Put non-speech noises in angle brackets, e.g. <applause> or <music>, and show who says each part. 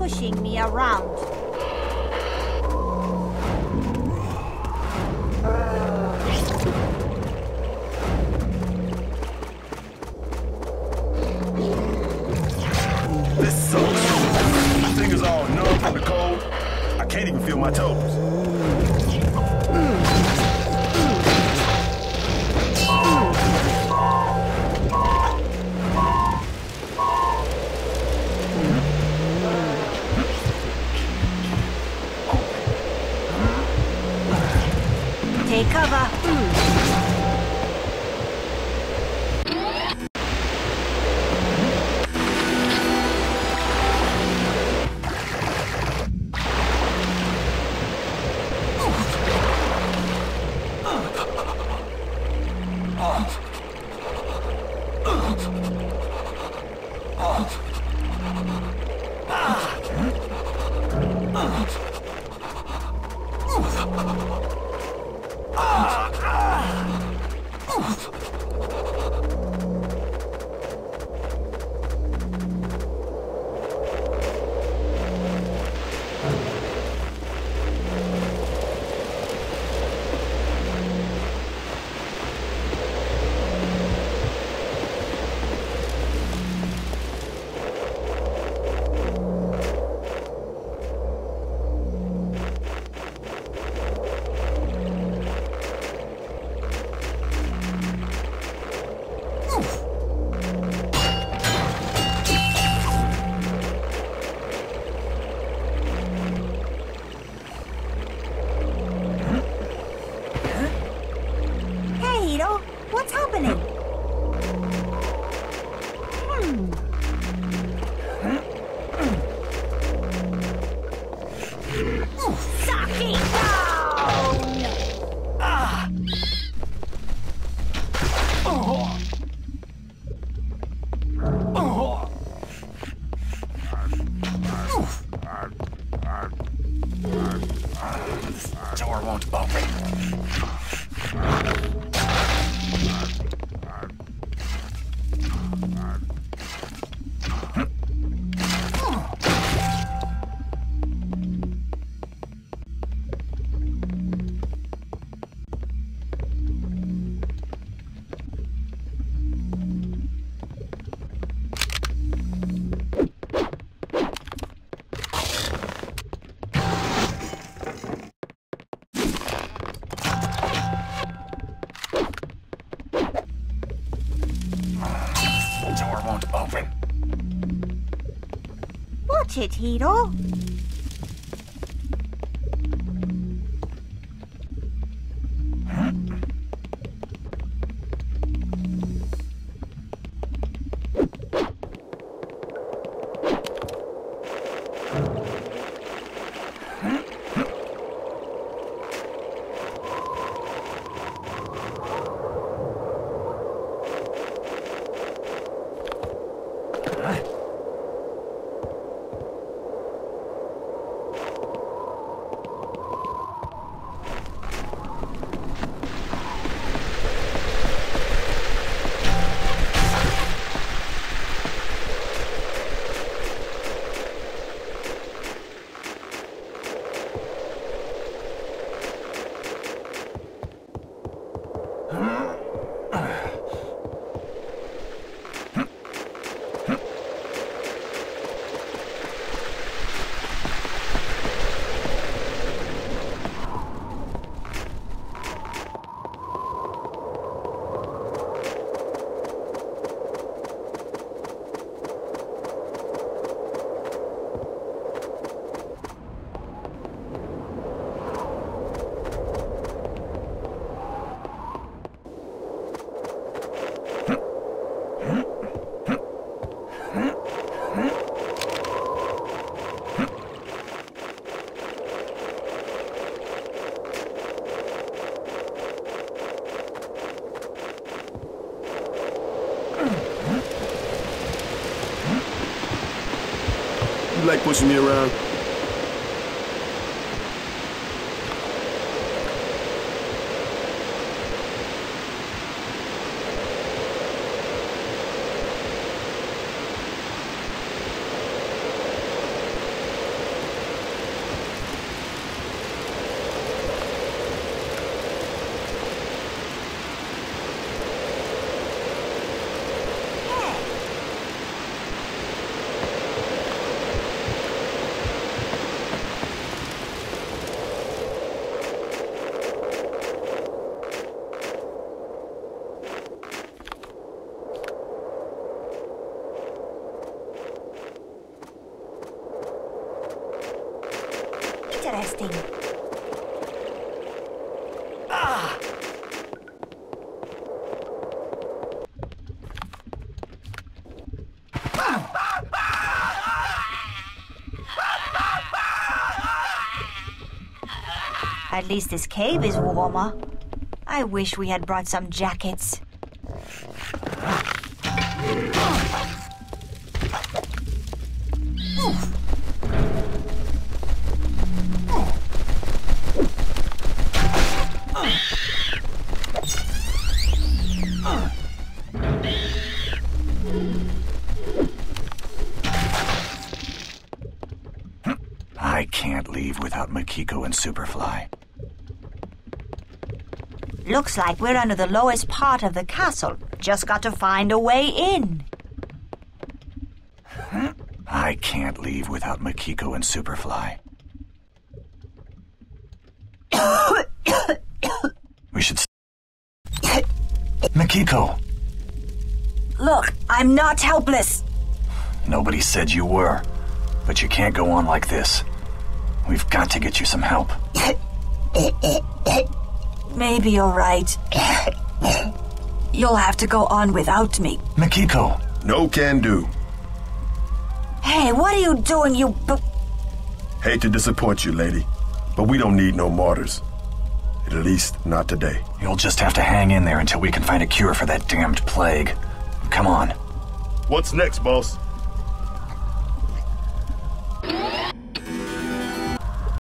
Speaker 1: pushing me around.
Speaker 2: This sucks. My fingers all numb from the cold. I can't even feel my toes.
Speaker 1: Take cover. Hey, it,
Speaker 2: Hiro. Pushing me around?
Speaker 1: Interesting. At least this cave is warmer. I wish we had brought some jackets.
Speaker 3: Can't leave without Mikiko and Superfly.
Speaker 1: Looks like we're under the lowest part of the castle. Just got to find a way in.
Speaker 3: I can't leave without Mikiko and Superfly. <coughs> we should. Mikiko!
Speaker 1: Look, I'm not helpless.
Speaker 3: Nobody said you were. But you can't go on like this. We've got to get you some help.
Speaker 1: Maybe you're right. You'll have to go on without me.
Speaker 3: Mikiko!
Speaker 2: No can do.
Speaker 1: Hey, what are you doing, you b-
Speaker 2: Hate to disappoint you, lady, but we don't need no martyrs. At least, not today.
Speaker 3: You'll just have to hang in there until we can find a cure for that damned plague. Come on.
Speaker 2: What's next, boss?